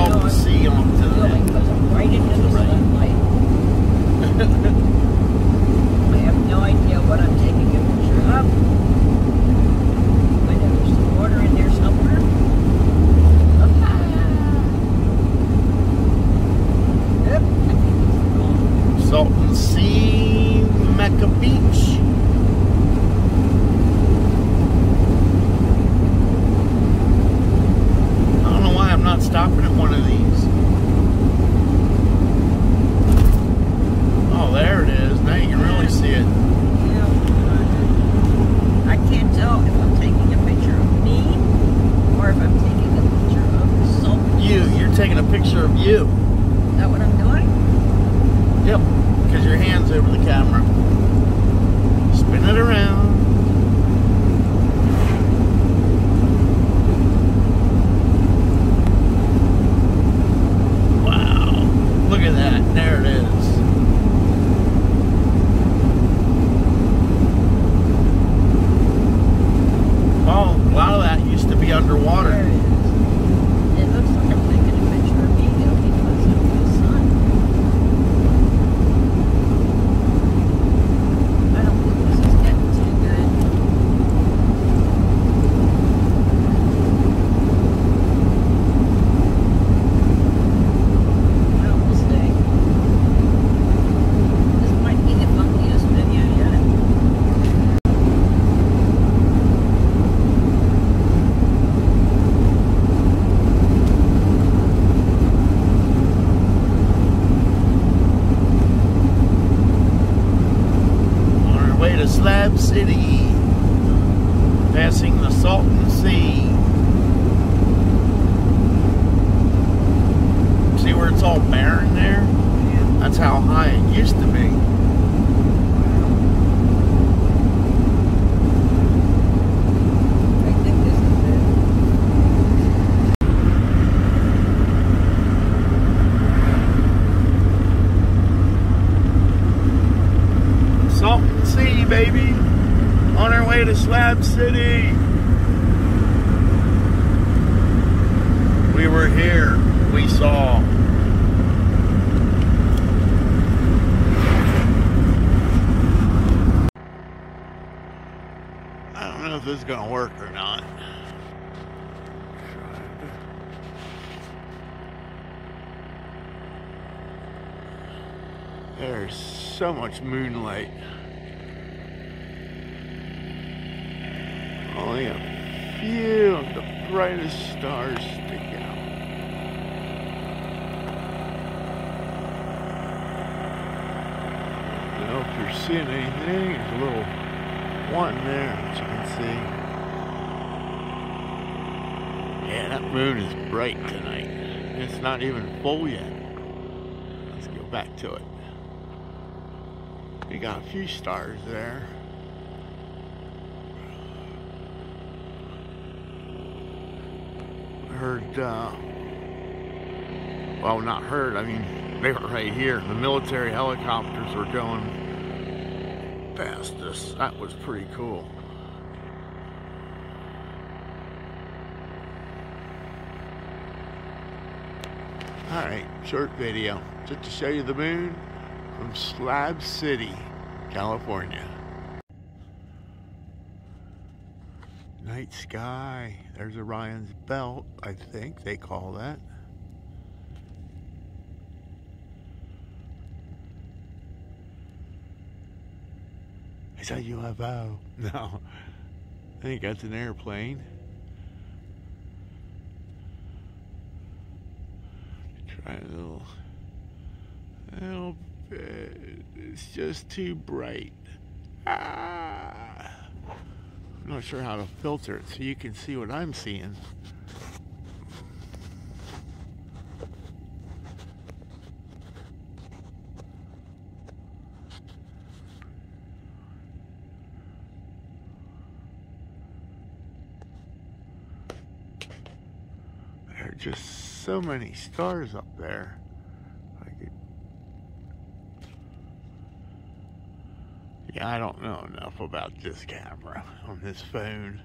Salton Sea on to the right into the sunlight. I have no idea what I'm taking a picture of. But there's some water in there somewhere. Yep. Salton Sea, Mecca Beach. At one of these. Oh, there it is. Now you can really see it. I can't tell if I'm taking a picture of me or if I'm taking a picture of salt. You, you're taking a picture of you. Is that what I'm doing? Yep, because your hand's over the camera. Spin it around. Wow, look at that. There it is. Oh, a lot of that used to be underwater. it is. It looks like I'm taking a picture of me though because of the sun. I don't think this is getting too good. Well, we'll stay. This might be the funkiest video yet. On our way to Slab City, passing the Salton Sea. See where it's all barren there? That's how high it used to be. I think this is it. Salton Sea, baby. On our way to Slab City. We were here. We saw. I don't know if this is going to work or not. There's so much moonlight. A few of the brightest stars stick out. Know if you're seeing anything. There's a little one there that you can see. Yeah, that moon is bright tonight. It's not even full yet. Let's go back to it. We got a few stars there. Uh, well, not heard, I mean, they were right here. The military helicopters were going past us. That was pretty cool. Alright, short video. Just to show you the moon from Slab City, California. Night sky. There's Orion's belt, I think they call that. Is that UFO? No. I think that's an airplane. Try a little. little bit. It's just too bright. Ah. I'm not sure how to filter it so you can see what I'm seeing. There are just so many stars up there. I could... Yeah, I don't know enough about this camera on this phone.